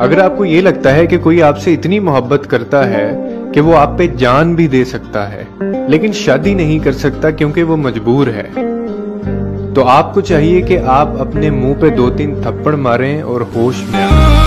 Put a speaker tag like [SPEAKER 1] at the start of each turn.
[SPEAKER 1] अगर आपको ये लगता है कि कोई आपसे इतनी मोहब्बत करता है कि वो आप पे जान भी दे सकता है, लेकिन शादी नहीं कर सकता क्योंकि वो मजबूर है तो आपको चाहिए कि आप अपने मुँह पे दो तीन थप्पड़ मारें और होश में आए।